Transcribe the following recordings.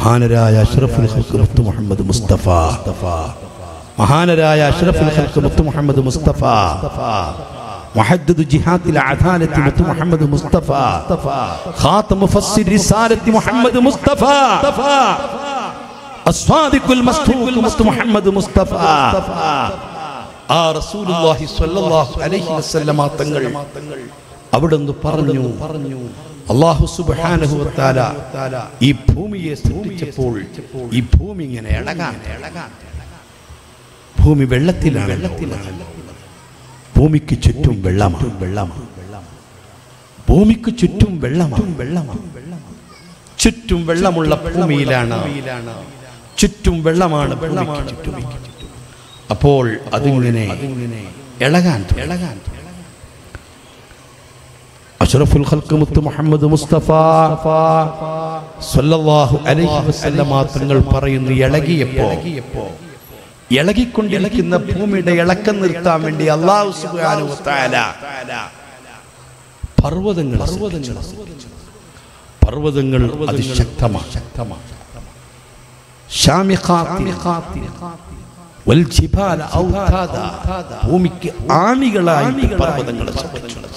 മഹാനരായ അഷ്റഫുൽ ഖൽഖ് മുത്ത് മുഹമ്മദ് മുസ്തഫ മഹാനരായ അഷ്റഫുൽ ഖൽഖ് മുത്ത് മുഹമ്മദ് മുസ്തഫ محدد جهات العدالة مت محمد مصطفى خاتم مفسر رسالة محمد مصطفى الصادق المصدوق مت محمد مصطفى ആ റസൂലുള്ളാഹി സ്വല്ലല്ലാഹു അലൈഹി വസല്ലമ തങ്ങൾ അവിടുന്ന് പറഞ്ഞു പറഞ്ഞു അള്ളാഹു സുബ്ഹാനഹു വതആല ഈ ഭൂമിയെ സൃഷ്ടിച്ചപ്പോൾ ഈ ഭൂമി ഇങ്ങനെ ഇളകാൻ ഭൂമി വെള്ളത്തിലാണ് വെള്ളത്തിലാണ് ഭൂമിക്ക് ചുറ്റും വെള്ളമാണ്. വെള്ളമാണ് ഭൂമിക്ക് ചുറ്റും വെള്ളമാണ്. വെള്ളമാണ് ചുറ്റും വെള്ളമുള്ള ഭൂമിയിലാണ്. ചുറ്റും വെള്ളമാണ് വെള്ളമാണ് അപ്പോൾ അതിങ്ങനെ ഇളകാൻ ഇളകാൻ അഷ്റഫുൽ ഖൽഖ് മുത്ത് മുഹമ്മദ് മുസ്തഫ. സല്ലല്ലാഹു അലൈഹി വസല്ലമ തങ്ങൾ പറയുന്നു ഇളകിയപ്പോ? ഇളകിക്കൊണ്ടിരിക്കുന്ന ഭൂമിയുടെ ഇളക്കം നിർത്താൻ വേണ്ടി അള്ളാഹു സുബ്ഹാനഹു വ തആല പർവതങ്ങൾ പർവതങ്ങൾ പർവതങ്ങൾ അതിശക്തമാണ് ശക്തമാണ്. ഭൂമിക്ക് ആണികളായി പർവതങ്ങളെ പർവതങ്ങൾ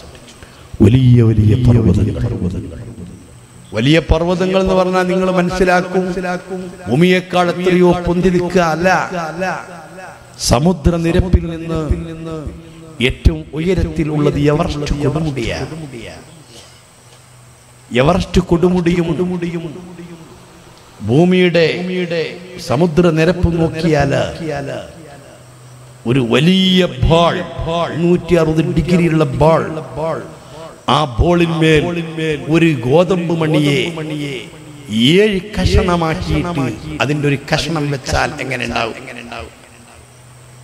വലിയ വലിയ പർവതങ്ങൾ. വലിയ പർവതങ്ങൾ എന്ന് പറഞ്ഞാൽ നിങ്ങൾ മനസ്സിലാക്കും. ഭൂമിയേക്കാൾ എത്രയോ പൊന്തി നിൽക്കുക അല്ല സമുദ്രനിരപ്പിൽ നിന്ന് ഏറ്റവും ഉയരത്തിലുള്ളത് എവറസ്റ്റ് കൊടുമുടിയ. എവറസ്റ്റ് കൊടുമുടിയും ഭൂമിയുടെ ഭൂമിയുടെ സമുദ്രനിരപ്പ് നോക്കിയാൽ ഒരു വലിയ ബാൾ നൂറ്റി അറുപത് ഡിഗ്രിയുള്ള ബാൾ ആ ബോളിന്മേൽ ഒരു ഗോതമ്പ് മണിയെ ഏഴ് കഷണമാക്കിയിട്ട് അതിന്റെ ഒരു കഷണം വെച്ചാൽ എങ്ങനെ ഉണ്ടാവും?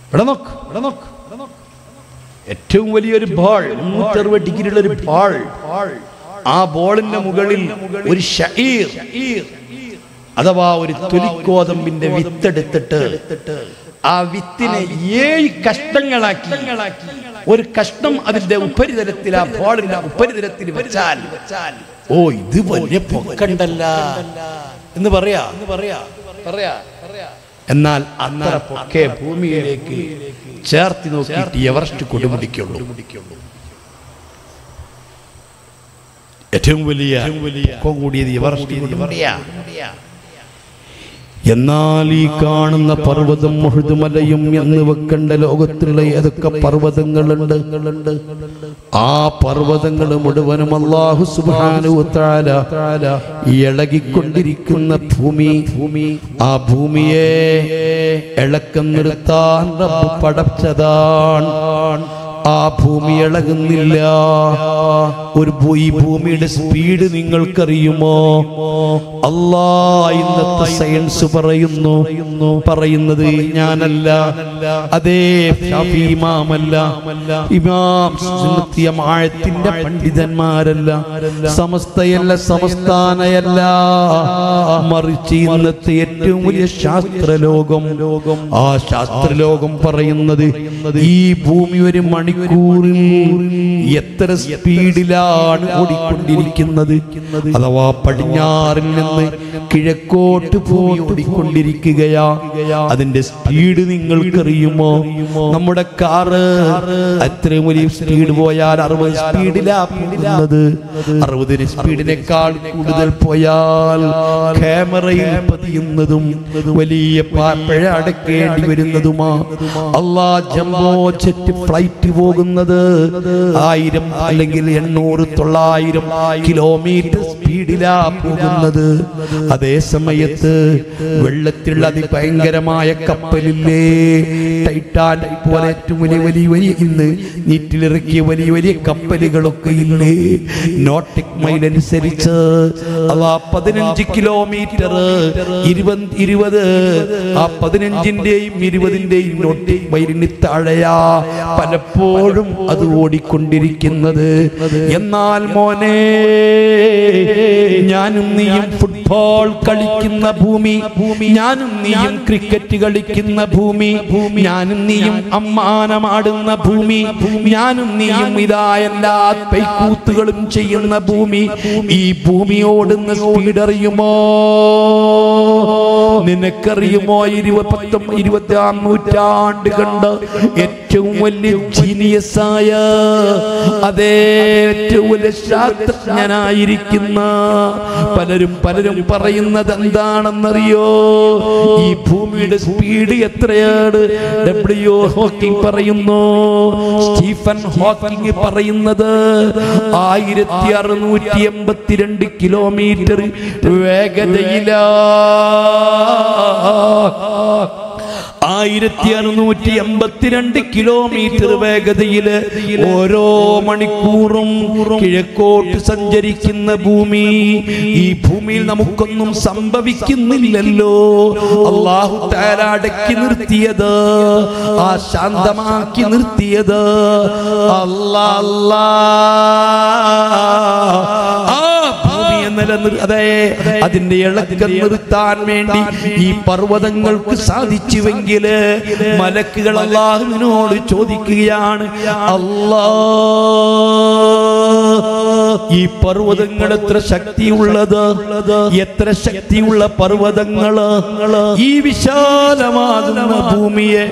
ഇവിടെ നോക്ക് ഏറ്റവും വലിയൊരു ബോൾ മുന്നൂറ്ററുപത് ഡിഗ്രിയുള്ള ഒരു ബോൾ. ആ ബോളിന്റെ മുകളിൽ ഒരു ഷഹീർ അഥവാ ഒരു തൊലിക്കോതമ്പിന്റെ വിത്തെടുത്തിട്ട് ആ വിത്തിനെ ഏഴ് കഷ്ടങ്ങളാക്കി ഒരു കഷ്ണം അതിന്റെ ഉപരിതലത്തിൽ ആ ബോളിന്റെ ഉപരിതലത്തിൽ വെച്ചാൽ ഓ ഇത് വലിയ പൊക്കണ്ടല്ല. എന്ന് പറയാ? പറയാ പറയാ എന്നാൽ അത്ര പൊക്കെ ഭൂമിയിലേക്ക് ചേർത്തി നോക്കിയിട്ട് എവറസ്റ്റ് കൊടുമുടിക്കുള്ളൂ. ഏറ്റവും വലിയ ഏറ്റവും പൊക്കം കൂടിയത് എവറസ്റ്റ് കൊടുമുടിയാ എന്നാൽ ഈ കാണുന്ന പർവതം മുഴുതുമലയും എന്ന് വെക്കേണ്ട ലോകത്തിലുള്ള ഏതൊക്കെ പർവതങ്ങളുണ്ട്? ആ പർവതങ്ങൾ മുഴുവനും അള്ളാഹു സുബാനുത്താല ഇളകിക്കൊണ്ടിരിക്കുന്ന ഭൂമി. ഭൂമി ആ ഭൂമിയെ ഇളക്കം നിർത്താൻ പടച്ചതാണ്. ആ ഭൂമി ഇളകുന്നില്ല. ഒരു ഈ ഭൂമിയുടെ സ്പീഡ് നിങ്ങൾക്കറിയുമോ? അല്ലാ ഇന്നത്തെ സയൻസ് പറയുന്നു. പറയുന്നത് ഞാനല്ല. അതേ ഇമാമല്ല. ഇമാം ആഴത്തിന്റെ പണ്ഡിതന്മാരല്ല. സമസ്തയല്ല സമസ്ഥാനയല്ല. മറിച്ച് ഇന്നത്തെ ഏറ്റവും വലിയ ശാസ്ത്രലോകം. ആ ശാസ്ത്രലോകം പറയുന്നത് ഈ ഭൂമി ഒരു മണിക്കൂറിൽ എത്ര സ്പീഡിലാണ് ഓടിക്കൊണ്ടിരിക്കുന്നത്? അഥവാ പടിഞ്ഞാറിൽ നിന്ന് കിഴക്കോട്ട് പോയി ഓടിക്കൊണ്ടിരിക്കുകയാ അതിന്റെ സ്പീഡ് നിങ്ങൾക്കറിയുമോ നമ്മുടെ കാറ് അത്രയും വലിയ സ്പീഡ് പോയാൽ അറുപത് സ്പീഡിലാ പോകുന്നത്. അറുപതിന് സ്പീഡിനേക്കാൾ കൂടുതൽ പോയാൽ ക്യാമറയിൽ പതിയുന്നതും വലിയ പ- പിഴ അടക്കേണ്ടി വരുന്നതുമാ. അള്ളാ ജംബോ ജെറ്റ് ഫ്ലൈറ്റ് പോകുന്നത് ആയിരം അല്ലെങ്കിൽ എണ്ണൂറ് തൊള്ളായിരം കിലോമീറ്റർ സ്പീഡിലാ പോകുന്നത്. അതേ സമയത്ത് വെള്ളത്തിലുള്ള അതിഭയങ്കരമായ കപ്പലില്ലേ? ടൈറ്റാനിക് പോലെ ഏറ്റവും വലിയ വലിയ വലിയ ഇന്ന് നീറ്റിലിറക്കിയ വലിയ വലിയ കപ്പലുകളൊക്കെ ഇല്ലേ? നോട്ടിക് മൈൽ അനുസരിച്ച് അവ പതിനഞ്ച് കിലോമീറ്റർ ഇരുപത് ഇരുപത് ആ പതിനഞ്ചിന്റെയും ഇരുപതിന്റെയും നോട്ടിക് മൈലിന് താഴെയാ പലപ്പോഴും അത് ഓടിക്കൊണ്ടിരിക്കുന്നത്. എന്നാൽ മോനെ ഞാനും നീയും ഫുട്ബോൾ കളിക്കുന്ന ഭൂമി ഞാനും നീയും ക്രിക്കറ്റ് കളിക്കുന്ന ഭൂമി ഞാനും നീയും അമ്മാനമാടുന്ന ഭൂമി ഞാനും നീയും ഇതാ എല്ലാ പൈക്കൂത്തുകളും ചെയ്യുന്ന ഭൂമി. ഈ ഭൂമി ഓടുന്ന സ്പീഡ് അറിയുമോ? നിനക്കറിയുമോ? ഇരുപത്തി ആറ് നൂറ്റാണ്ട് കണ്ട് ഏറ്റവും വലിയ ജീനിയസായ അതേ ഏറ്റവും വലിയ ശാസ്ത്രജ്ഞനായിരിക്കുന്ന പലരും പലരും പറയുന്നത് എന്താണെന്നറിയോ? ഈ ഭൂമിയുടെ സ്പീഡ് എത്രയാണ്? ഡബ്ല്യു ഹോക്കിംഗ് പറയുന്നു. സ്റ്റീഫൻ ഹോക്കിംഗ് പറയുന്നത് ആയിരത്തി അറുന്നൂറ്റി എൺപത്തിരണ്ട് കിലോമീറ്റർ വേഗതയിലാ. ആയിരത്തി അറുന്നൂറ്റി എൺപത്തിരണ്ട് കിലോമീറ്റർ വേഗതയിൽ ഓരോ മണിക്കൂറും കിഴക്കോട്ട് സഞ്ചരിക്കുന്ന ഭൂമി. ഈ ഭൂമിയിൽ നമുക്കൊന്നും സംഭവിക്കുന്നില്ലല്ലോ. അള്ളാഹു താരാടക്കി നിർത്തിയത് ആ ശാന്തമാക്കി നിർത്തിയത്. അല്ലാ അല്ലാ. നിലനിർ അതെ അതിന്റെ ഇളക്കം നിർത്താൻ വേണ്ടി ഈ പർവതങ്ങൾക്ക് സാധിച്ചുവെങ്കിൽ മലക്കുകൾ അള്ളാഹുവിനോട് ചോദിക്കുകയാണ് അല്ലാ ഈ പർവതങ്ങൾ എത്ര ശക്തിയുള്ളത്? എത്ര ശക്തിയുള്ള പർവതങ്ങൾ ഈ വിശാലമാകുന്ന ഭൂമിയെ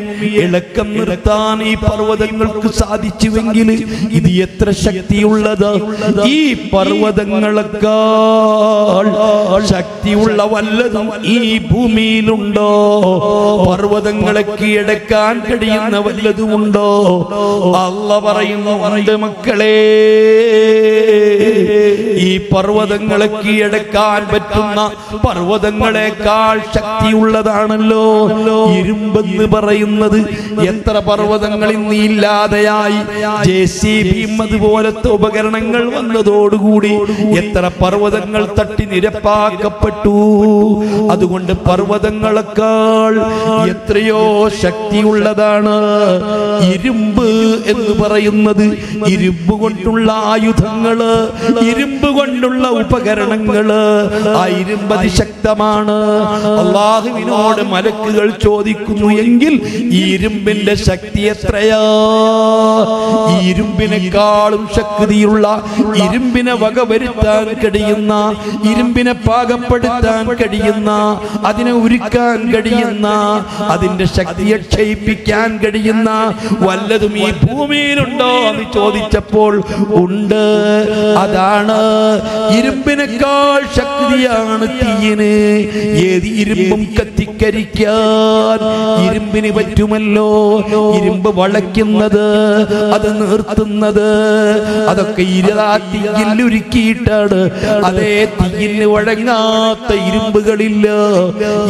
ഇളക്കം നിർത്താൻ ഈ പർവതങ്ങൾക്ക് സാധിച്ചുവെങ്കിൽ ഇത് എത്ര ശക്തിയുള്ളത്? ഈ പർവതങ്ങളെക്കാൾ ശക്തിയുള്ള വല്ലതും ഈ ഭൂമിയിലുണ്ടോ? പർവതങ്ങളെ കീഴടക്കാൻ കഴിയുന്ന വല്ലതുമുണ്ടോ? അല്ല പറയുന്നു മക്കളേ. ഈ പർവതങ്ങളെ കീഴടക്കാൻ പറ്റുന്ന പർവതങ്ങളെക്കാൾ ശക്തിയുള്ളതാണല്ലോ. ഇരുമ്പെന്ന് പറയുന്നത് എത്ര പർവതങ്ങൾ ഇന്ന് ഇല്ലാതെയായി ജെ സി ബിയും അതുപോലത്തെ ഉപകരണങ്ങൾ വന്നതോടുകൂടി എത്ര പർവതങ്ങൾ തട്ടി നിരപ്പാക്കപ്പെട്ടു. അതുകൊണ്ട് പർവതങ്ങളെക്കാൾ എത്രയോ ശക്തിയുള്ളതാണ് ഇരുമ്പ് എന്ന് പറയുന്നത്. ഇരുമ്പ് കൊണ്ടുള്ള ആയുധങ്ങൾ ഇരുമ്പ് കൊണ്ടുള്ള ഉപകരണങ്ങൾ. ആ ഇരുമ്പ് അതിശക്തമാണ്. അള്ളാഹുവിനോട് മലക്കുകൾ ചോദിക്കുന്നു എങ്കിൽ ഈ ഇരുമ്പിന്റെ ശക്തി എത്രയാ? ഈ ഇരുമ്പിനെക്കാളും ശക്തിയുള്ള ഇരുമ്പിനെ വക വരുത്താൻ കഴിയുന്ന ഇരുമ്പിനെ പാകപ്പെടുത്താൻ കഴിയുന്ന അതിനെ ഉരുക്കാൻ കഴിയുന്ന അതിന്റെ ശക്തിയെ ക്ഷയിപ്പിക്കാൻ കഴിയുന്ന വല്ലതും ഈ ഭൂമിയിലുണ്ടോ എന്ന് ചോദിച്ചപ്പോൾ ഉണ്ട്. അതാണ് ഇരുമ്പിനേക്കാൾ ശക്തിയാണ് തീയിന്. ഏത് ഇരുമ്പും കത്തിക്കരിക്കാൻ ഇരുമ്പിന് പറ്റുമല്ലോ. ഇരുമ്പ് വളയ്ക്കുന്നത് അത് നിർത്തുന്നത് അതൊക്കെ ഇരുതാ തീയിൽ അതേ തീയിന് വഴങ്ങാത്ത ഇരുമ്പുകളില്ല.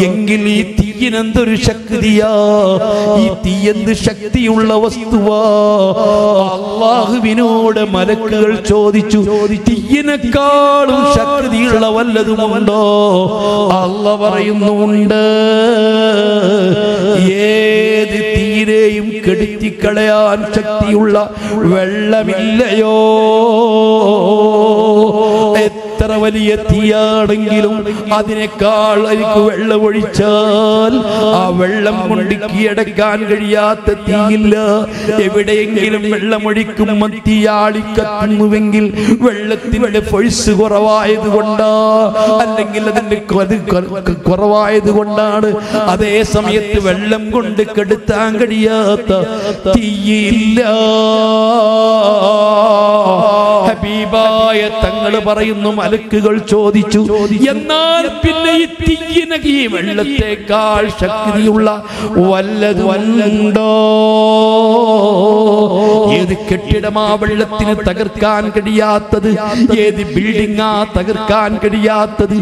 എങ്കിൽ ഈ തീയിനെന്തൊരു ശക്തിയാ? ഈ തീ ശക്തിയുള്ള വസ്തുവാ? അള്ളാഹുവിനോട് മലക്കുകൾ ചോദിച്ചു തീയിനെക്കാളും ശക്തിയുള്ള വല്ലതുമുണ്ടോ അള്ള പറയുന്നുണ്ട് ഏത് തീരെയും കെടുത്തിക്കളയാൻ ശക്തിയുള്ള വെള്ളമില്ലയോ? എത്ര വലിയ തീയാണെങ്കിലും അതിനേക്കാൾ എനിക്ക് വെള്ളം ഒഴിച്ചാൽ ആ വെള്ളം കൊണ്ട് കീഴടക്കാൻ കഴിയാത്ത തീയില്ല. എവിടെയെങ്കിലും വെള്ളം ഒഴിക്കുമ്പോൾ തീയാളി കത്തുന്നുവെങ്കിൽ വെള്ളത്തിന്റെ ഫൊഴ്സ് കുറവായത് കൊണ്ടാ അല്ലെങ്കിൽ അതിന്റെ അത് കുറവായത് കൊണ്ടാണ് അതേ സമയത്ത് വെള്ളം കൊണ്ട് കെടുത്താൻ കഴിയാത്ത തീയില്ല. ഹബീബായ തങ്ങൾ പറയുന്നു മലക്കുകൾ ചോദിച്ചു എന്നാൽ പിന്നെ ഈ തീയിന ഈ വെള്ളത്തെക്കാൾ ശക്തിയുള്ള വല്ലത് വല്ലണ്ടോ ഏത് കെട്ടിടമാ വെള്ളത്തിന് തകർക്കാൻ കഴിയാത്തത്? ഏത് ബിൽഡിംഗാ തകർക്കാൻ കഴിയാത്തത്?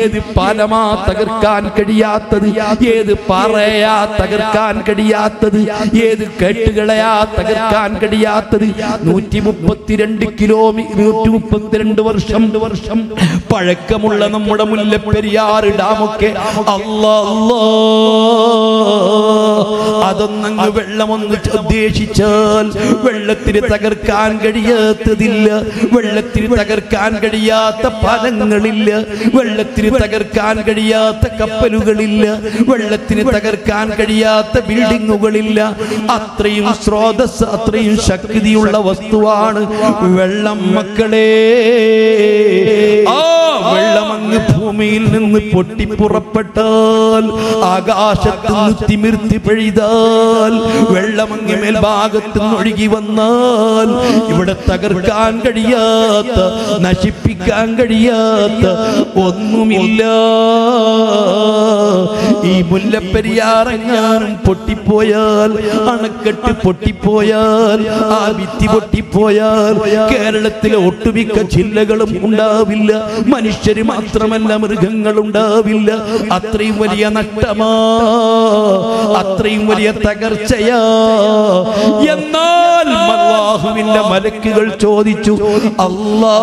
ഏത് പാലമാ തകർക്കാൻ കഴിയാത്തത്? ഏത് പാറയാ തകർക്കാൻ കഴിയാത്തത്? ഏത് കെട്ടുകളെയാ തകർക്കാൻ കഴിയാത്തത്? നൂറ്റി മുപ്പത്തിരണ്ട് കിലോമീറ്റർ നൂറ്റി മുപ്പത്തിരണ്ട് വർഷം വർഷം പഴക്കമുള്ള നമ്മുടെ മുല്ലപ്പെരിയാർ ഡാമൊക്കെ. അല്ലാ അതൊന്നങ്ങ് വെള്ളമൊന്ന് ഉദ്ദേശിച്ചാൽ വെള്ളത്തിന് തകർക്കാൻ കഴിയാത്തതില്ല. വെള്ളത്തിന് തകർക്കാൻ കഴിയാത്ത ഫലങ്ങളില്ല വെള്ളത്തിന് തകർക്കാൻ കഴിയാത്ത കപ്പലുകളില്ല. വെള്ളത്തിന് തകർക്കാൻ കഴിയാത്ത ബിൽഡിങ്ങുകളില്ല. അത്രയും സ്രോതസ് അത്രയും ശക്തിയുള്ള വസ്തുവാണ് വെള്ളം. മക്കളെ ഭൂമിയിൽ നിന്ന് പൊട്ടിപ്പുറപ്പെട്ടാൽ ആകാശത്ത് നിന്ന് തിമിർത്തി പെയ്താൽ വെള്ളമങ്ങി മേൽഭാഗത്ത് ഒഴുകി വന്നാൽ ഇവിടെ തകർക്കാൻ കഴിയാത്ത നശിപ്പിക്കാൻ കഴിയാത്ത ഒന്നുമില്ല. ഈ മുല്ലപ്പെരിയാറെങ്ങാനും പൊട്ടിപ്പോയാൽ അണക്കെട്ട് പൊട്ടിപ്പോയാൽ ആ ഭിത്തി പൊട്ടിപ്പോയാൽ കേരളത്തിലെ ഒട്ടുമിക്ക ജില്ലകളും ഉണ്ടാവില്ല. മനുഷ്യര് മാത്രമല്ല മൃഗങ്ങൾ ഉണ്ടാവില്ല അത്രയും വലിയ നഷ്ടമാ അത്രയും വലിയ തകർച്ചയാ. എന്നാൽ അള്ളാഹുവിന്റെ മലക്കുകൾ ചോദിച്ചു അല്ലാ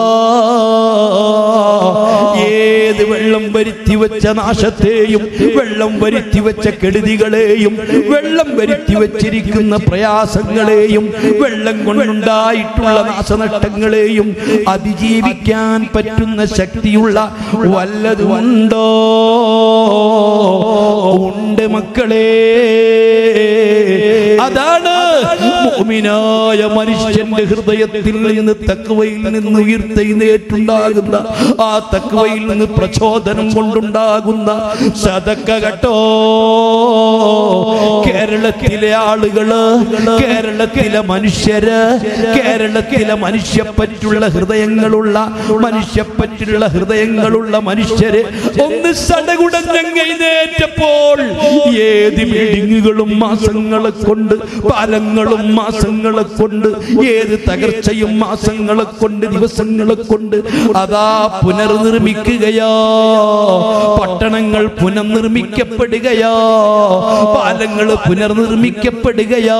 ഏത് വെള്ളം വരുത്തി വെച്ച നാശത്തെയും വെള്ളം വരുത്തി വെച്ച കെടുതികളെയും വെള്ളം വരുത്തി വെച്ചിരിക്കുന്ന പ്രയാസങ്ങളെയും വെള്ളം കൊണ്ടുണ്ടായിട്ടുള്ള നാശനഷ്ടങ്ങളെയും അതിജീവിക്കാൻ പറ്റുന്ന ശക്തിയുള്ള വല്ലതുണ്ടോ ഉണ്ട് മക്കളെ. അതാണ് മുഅ്മിനായ മനുഷ്യന്റെ ഹൃദയത്തിൽ നിന്ന് തക്വയിൽ നിന്ന് ഉയർത്തെഴുന്നേറ്റുണ്ടാകുന്ന ആ തക്വയിൽ നിന്ന് പ്രചോദനം കൊണ്ടുണ്ടാകുന്ന സതക്ക കേട്ടോ. കേരളത്തിലെ ആളുകൾ കേരളത്തിലെ മനുഷ്യര് കേരളത്തിലെ മനുഷ്യപ്പറ്റുള്ള ഹൃദയങ്ങളുള്ള മനുഷ്യപ്പറ്റുള്ള ഹൃദയങ്ങളുള്ള മനുഷ്യര് ഒന്ന് സടകുടഞ്ഞെഴുന്നേറ്റപ്പോൾ ഏത് ബിൽഡിങ്ങുകളും മാസങ്ങളെ കൊണ്ട് പാലങ്ങളും മാസങ്ങളെ കൊണ്ട് ഏത് തകർച്ചയും മാസങ്ങളെ കൊണ്ട് ദിവസങ്ങളെ കൊണ്ട് അതാ പുനർനിർമ്മിക്കുകയാ. പട്ടണങ്ങൾ പുനർനിർമ്മിക്കപ്പെടുകയാ. പാലങ്ങൾ പുനർനിർമ്മിക്കപ്പെടുകയാ.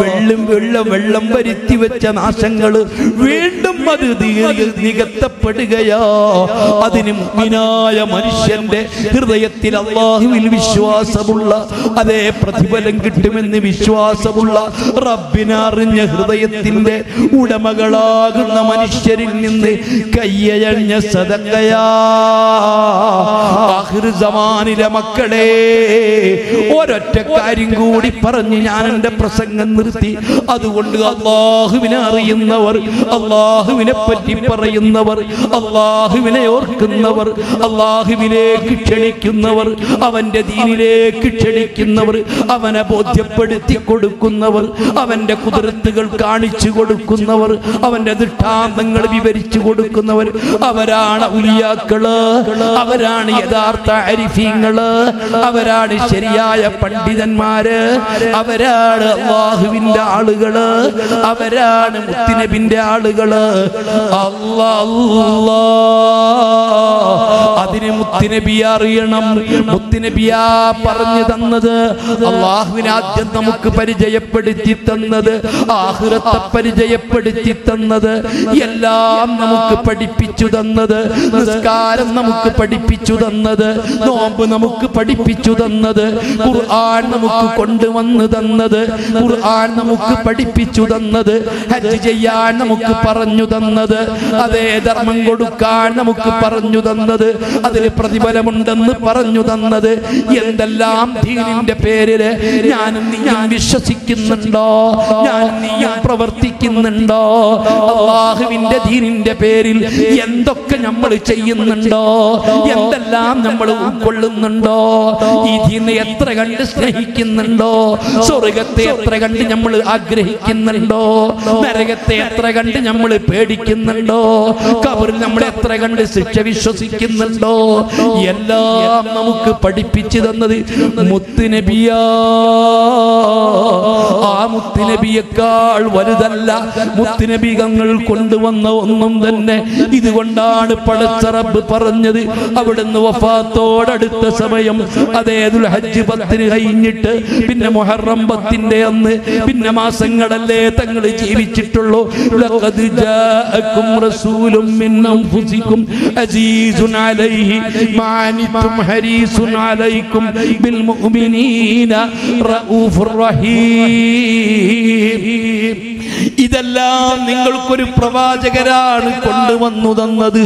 വെള്ളം വെള്ള വെള്ളം വരുത്തി വെച്ച നാശങ്ങൾ വീണ്ടും അത് നികത്തപ്പെടുകയാ. അതിന് മുഗ്നായ മനുഷ്യന്റെ ഹൃദയത്തിൽ അള്ളാഹുവിൽ വിശ്വാസമുള്ള അതേ പ്രതിഫലം കിട്ടുമെന്ന് വിശ്വാസമുള്ള റബ്ബിനറിഞ്ഞ ഹൃദയത്തിന്റെ ഉടമകളാകുന്ന മനുഷ്യരിൽ നിന്ന് കയ്യഴഞ്ഞ സമാനിലെ മക്കളെ ഒരൊറ്റ കാര്യം കൂടി പറഞ്ഞ് ഞാൻ എന്റെ പ്രസംഗം നിർത്തി. അതുകൊണ്ട് അള്ളാഹുവിനെ അറിയുന്നവർ അള്ളാഹുവിനെ പറ്റി പറയുന്നവർ അള്ളാഹുവിനെ ഓർക്കുന്നവർ അള്ളാഹുവിലേക്ക് ക്ഷണിക്കുന്നവർ അവന്റെ ദീനിലേക്ക് ക്ഷണിക്കുന്നവർ അവനെ ബോധ്യപ്പെടുത്തി കൊടുക്കുന്നവർ അവന്റെ കുതിരത്തുകൾ കാണിച്ചു കൊടുക്കുന്നവർ അവന്റെ ദൃഷ്ടാന്തങ്ങൾ വിവരിച്ചു കൊടുക്കുന്നവർ അവരാണ് ഉലിയാക്കൾ അവരാണ് യഥാർത്ഥ അരിഫീങ്ങൾ അവരാണ് ശരിയായ പണ്ഡിതന്മാര് അവരാണ് അള്ളാഹുവിന്റെ ആളുകൾ അവരാണ് മുത്തിനബിന്റെ ആളുകൾ. അല്ലാ. അതിന് മുത്തിനബി അറിയണം. മുത്തിനബിയ പറഞ്ഞു തന്നത്. അള്ളാഹുവിനെ ആദ്യം നമുക്ക് പരിചയപ്പെടുത്തി തന്നത്. ആഹുരത്തെ പരിചയപ്പെടുത്തി തന്നത്. എല്ലാം നമുക്ക് പഠിപ്പിച്ചു തന്നത്. നിസ്കാരം നമുക്ക് പഠിപ്പിച്ചു തന്നത്. നോമ്പ് നമുക്ക് പഠിപ്പിച്ചു തന്നത്. ഖുർആൻ നമുക്ക് കൊണ്ടുവന്ന് തന്നത്. ഖുർആൻ നമുക്ക് പഠിപ്പിച്ചു തന്നത്. ഹജ്ജ് ചെയ്യാൻ നമുക്ക് പറഞ്ഞു തന്നത്. അതേ ധർമ്മം കൊടുക്കാൻ നമുക്ക് പറഞ്ഞു തന്നത്. അതിന് പ്രതിഫലമുണ്ടെന്ന് പറഞ്ഞു തന്നത്. എന്തെല്ലാം ദീനിന്റെ പേരിൽ ഞാനും ഞാൻ വിശ്വസിക്കുന്നുണ്ടോ? ഞാൻ ഞാൻ പ്രവർത്തിക്കുന്നുണ്ടോ? അള്ളാഹുവിന്റെ ദീനിന്റെ പേരിൽ എന്തൊക്കെ നമ്മൾ ചെയ്യുന്നുണ്ടോ? എന്തെല്ലാം നമ്മൾ ഉൾക്കൊള്ളുന്നുണ്ടോ? ഈ ദീനെ എത്ര കണ്ട് സ്നേഹിക്കുന്നുണ്ടോ? സ്വർഗത്തെ എത്ര കണ്ട് നമ്മൾ ആഗ്രഹിക്കുന്നുണ്ടോ? നരകത്തെ എത്ര കണ്ട് നമ്മൾ പേടിക്കുന്നുണ്ടോ? കബറിൽ നമ്മൾ എത്ര കണ്ട് ശിക്ഷ വിശ്വസിക്കുന്നുണ്ടോ? എല്ലാം നമുക്ക് പഠിപ്പിച്ചു തന്നത് മുത്തുനബിയാ. ആ മുത്തുനബിയേക്കാൾ വലുതല്ല. മുത്തുനബികങ്ങൾ കൊണ്ടുവന്ന ഒന്നും തന്നെ ഇതുകൊണ്ടാണ് പടച്ചറബ് പറഞ്ഞത്. അവിടുന്ന് വഫാത്തോടടുത്ത സമയം അതേതുൽ ഹജ്ജ് പത്തിന് കഴിഞ്ഞിട്ട് പിന്നെ മുഹറം പത്തിന്റെ അന്ന് പിന്നെ മാസങ്ങളല്ലേ തങ്ങൾ ജീവിച്ചിട്ടുള്ളൂ. ലഖദ് അസീസുൻ അലൈഹി ما عنتم അലൈക്കും ബിൽ മുഅ്മിനീന റഊഫുർ റഹീം. ഇതെല്ലാം നിങ്ങൾക്കൊരു പ്രവാചകരാണ് കൊണ്ടുവന്നു തന്നത്.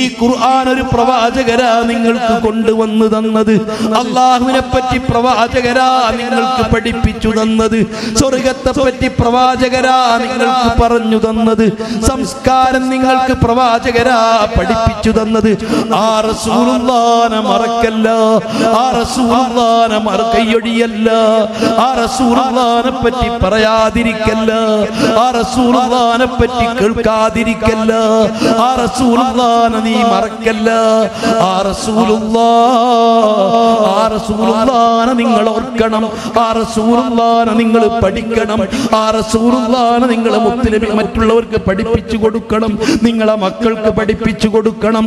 ഈ ഖുർആൻ ഒരു പ്രവാചകരാ നിങ്ങൾക്ക് കൊണ്ടുവന്നു തന്നത്. അള്ളാഹുവിനെ പറ്റി പ്രവാചകരാ നിങ്ങൾക്ക് പഠിപ്പിച്ചു തന്നത്. സ്വർഗത്തെ പറ്റി പ്രവാചകരാ നിങ്ങൾക്ക് പറഞ്ഞു തന്നത്. സംസ്കാരം നിങ്ങൾക്ക് പ്രവാചകരാ പഠിപ്പിച്ചു തന്നത്. ആ റസൂലുള്ളാനെ മറക്കല്ല. ആ റസൂലുള്ളാനെ മറക്കയ്യൊഴിയല്ല ആ റസൂലുള്ളാനെ പറ്റി പറയാതിരിക്കല്ല. ആ റസൂലുള്ളാനെ പറ്റി കേൾക്കാതിരിക്കല്ല. ആ റസൂലുള്ളാനെ നീ മറക്കല്ല. ആ റസൂലുള്ളാ ആ റസൂലുള്ളാനെ നിങ്ങൾ ഓർക്കണം. ആ റസൂലുള്ളാനെ നിങ്ങൾ പഠിക്കണം. ആ റസൂലുള്ളാനെ നിങ്ങൾ മുത്തലബി മറ്റുള്ളവർക്ക് പഠിപ്പിച്ചു കൊടുക്കണം. നിങ്ങളെ മക്കൾക്ക് പഠിപ്പിച്ചു കൊടുക്കണം.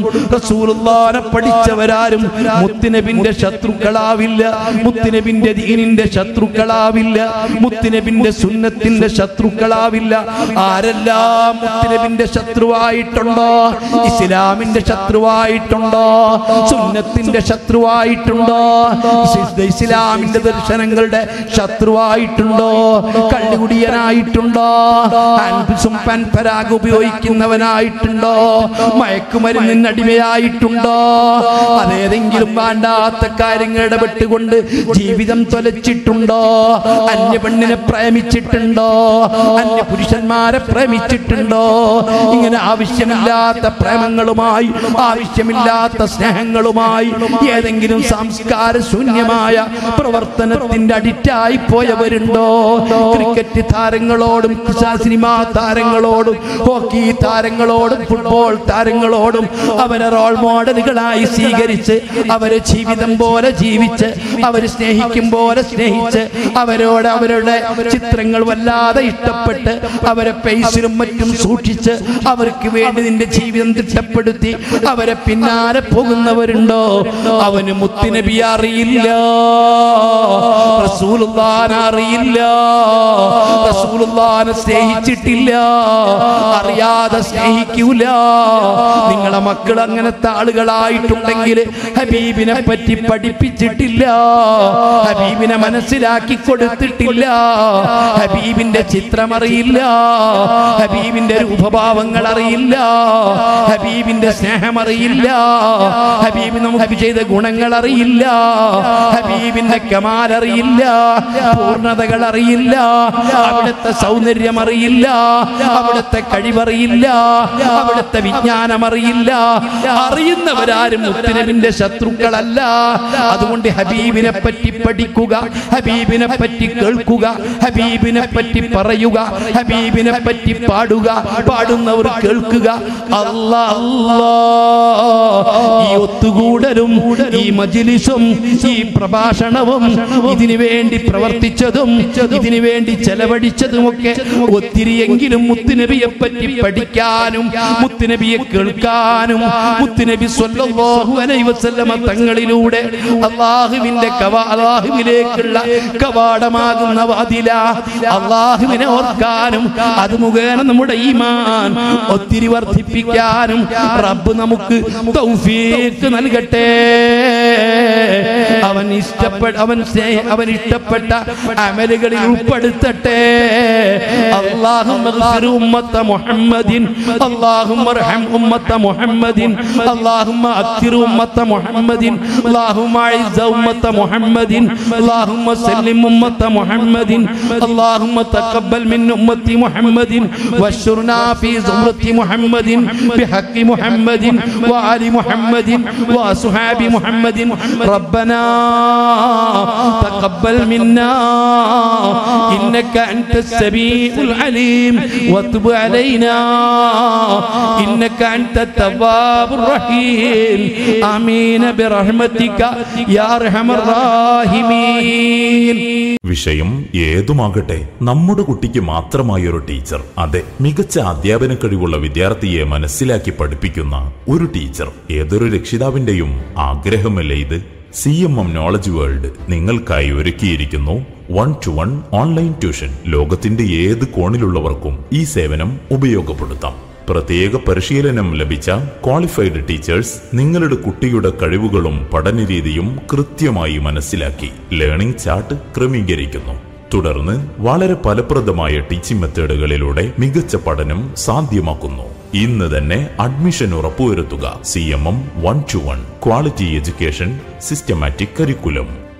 റസൂലുള്ളാനെ പഠിച്ചവരാരും മുത്തുനബിന്റെ ശത്രുക്കളാവില്ല. മുത്തുനബിന്റെ ദീനിന്റെ ശത്രുക്കളാവില്ല. മുത്തുനബിന്റെ സുന്നത്തിന്റെ ശത്രുക്കളാവില്ല. ആരെല്ലാം മുത്തുനബിന്റെ ശത്രുവായിട്ടുണ്ടോ? ഇസ്ലാമിന്റെ ശത്രുവായിട്ടുണ്ടോ? സുന്നത്തിന്റെ ശത്രുവായിട്ടുണ്ടോ? ഇസ് ഇസ്ലാമിന്റെ ദർശനങ്ങളുടെ ശത്രുവായിട്ടുണ്ടോ? കള്ളുകുടിയനായിട്ടുണ്ടോ? ഉപയോഗിക്കുന്നവനായിട്ടുണ്ടോ? മയക്കുമരുന്നിന് അടിമയായിട്ടുണ്ടോ? അതേതെങ്കിലും വേണ്ടാത്ത കാര്യങ്ങൾ ഇടപെട്ടുകൊണ്ട് ജീവിതം തൊലച്ചിട്ടുണ്ടോ? അന്യ പെണ്ണിനെ പ്രേമിച്ചിട്ടുണ്ടോ? അന്യ പുരുഷന്മാരെ പ്രേമിച്ചിട്ടുണ്ടോ? ഇങ്ങനെ ആവശ്യമില്ലാത്ത പ്രേമങ്ങളുമായി ആവശ്യമില്ലാത്ത സ്നേഹങ്ങളുമായി ഏതെങ്കിലും സംസ്കാര ശൂന്യമായ പ്രവർത്തനത്തിന്റെ അടിറ്റായി പോയവരുണ്ടോ? ക്രിക്കറ്റ് താരങ്ങളോടും സിനിമാ താരങ്ങളോടും ഹോക്കി താരങ്ങളോടും ഫുട്ബോൾ താരങ്ങളോടും അവരെ റോൾ മോഡലുകളായി സ്വീകരിച്ച് അവരെ ജീവിതം പോലെ ജീവിച്ച് അവരെ സ്നേഹിക്കും പോലെ സ്നേഹിച്ച് അവരോട് അവരുടെ ചിത്രങ്ങൾ വല്ലാതെ ഇഷ്ടപ്പെട്ട് അവരെ പേസിലും മറ്റും സൂക്ഷിച്ച് അവർക്ക് വേണ്ടി നിന്റെ ജീവിതം തിട്ടപ്പെടുത്തി അവരെ പിന്നാലെ പോകുന്നവരുണ്ടോ? അവന് മുത്തുനബി അറിയില്ല. അറിയില്ല. സ്നേഹിച്ചിട്ടില്ല. അറിയാതെ സ്നേഹിക്കൂല. നിങ്ങളെ മക്കൾ അങ്ങനത്തെ ആളുകളായിട്ടുണ്ടെങ്കിൽ ഹബീബിനെ പറ്റി പഠിപ്പിച്ചിട്ടില്ല. ഹബീബിനെ മനസ്സിലാക്കി കൊടുത്തിട്ടില്ല. ഹബീബിന്റെ ചിത്രം അറിയില്ല ഹബീബിന്റെ രൂപഭാവങ്ങൾ അറിയില്ല ഹബീബിന്റെ സ്നേഹം അറിയില്ല ഹബീബ് നമുക്ക് ചെയ്ത ഗുണങ്ങൾ അറിയില്ല ഹബീബിന്റെ കമാൽ അറിയില്ല പൂർണതകൾ അറിയില്ല അവിടുത്തെ സൗന്ദര്യം അറിയില്ല അവിടുത്തെ കഴിവറിയില്ല. അവിടുത്തെ വിജ്ഞാനം അറിയില്ല അറിയുന്നവരാരും മുത്തനബിന്റെ ശത്രുക്കളല്ല. അതുകൊണ്ട് ഹബീബിനെ പറ്റി പഠിക്കുക ഹബീബിനെ പറ്റി കേൾക്കുക ഹബീബിനെ പറ്റി പറയുക ഹബീബിനെ പറ്റി പാടുക പാടുന്നവർ കേൾക്കുക. അല്ലാ ഈ ഒത്തുകൂടലും ഈ മജിലിസും ഈ പ്രഭാഷണവും ഇതിനു വേണ്ടി പ്രവർത്തിച്ചതും ഇതിനു വേണ്ടി ചെലവഴിച്ചതും ഒക്കെ ഒത്തിരിയെങ്കിലും മുത്തുനബിയെ പറ്റി പഠിക്കാനും മുത്തുനബിയെ കേൾക്കാനും മുത്തുനബി സ്വല്ലല്ലാഹു അലൈഹി വസല്ലമ തങ്ങളിലൂടെ അള്ളാഹുവിന്റെ അള്ളാഹുവിലേക്കുള്ള കവാടമാകുന്ന വാതില അള്ളാഹുവിനെ ഓർക്കാനും അത് മുഖേന നമ്മുടെ ഈമാൻ ഒത്തിരി വർദ്ധിപ്പിക്കാനും റബ്ബ് നമുക്ക് തൗഫീഖ് നൽകട്ടെ. അവൻ ഇഷ്ടപ്പെട്ട അവൻ സ്നേഹ അവൻ ഇഷ്ടപ്പെട്ട അമലുകളിൽ ഉൾപ്പെടുത്തട്ടെ اللهم اغفر أمة محمد اللهم ارحم أمة محمد اللهم أكثر أمة محمد اللهم أعز أمة محمد اللهم سلم أمة محمد اللهم تقبل من أمة محمد واشرنا في زمرة محمد بحق محمد وآل محمد وأصحاب محمد ربنا تقبل منا إنك أنت السميع العليم وتب علينا إنك أنت التواب الرحيم آمين برحمتك يا أرحم الراحمين വിഷയം ഏതുമാകട്ടെ നമ്മുടെ കുട്ടിക്ക് മാത്രമായ ഒരു ടീച്ചർ അതെ മികച്ച അധ്യാപന കഴിവുള്ള വിദ്യാർത്ഥിയെ മനസ്സിലാക്കി പഠിപ്പിക്കുന്ന ഒരു ടീച്ചർ ഏതൊരു രക്ഷിതാവിന്റെയും ആഗ്രഹമല്ലേ ഇത് C M M knowledge world നിങ്ങൾക്കായി ഒരുക്കിയിരിക്കുന്നു one to one online tuition ലോകത്തിന്റെ ഏത് കോണിലുള്ളവർക്കും ഈ സേവനം ഉപയോഗപ്പെടുത്താം. പ്രത്യേക പരിശീലനം ലഭിച്ച ക്വാളിഫൈഡ് ടീച്ചേഴ്സ് നിങ്ങളുടെ കുട്ടിയുടെ കഴിവുകളും പഠനരീതിയും കൃത്യമായി മനസ്സിലാക്കി. ലേണിംഗ് ചാർട്ട് ക്രമീകരിക്കുന്നു. തുടർന്ന് വളരെ ഫലപ്രദമായ ടീച്ചിങ് മെത്തേഡുകളിലൂടെ മികച്ച പഠനം സാധ്യമാക്കുന്നു. ഇന്ന് തന്നെ അഡ്മിഷൻ ഉറപ്പുവരുത്തുക. C M M one to one quality education systematic curriculum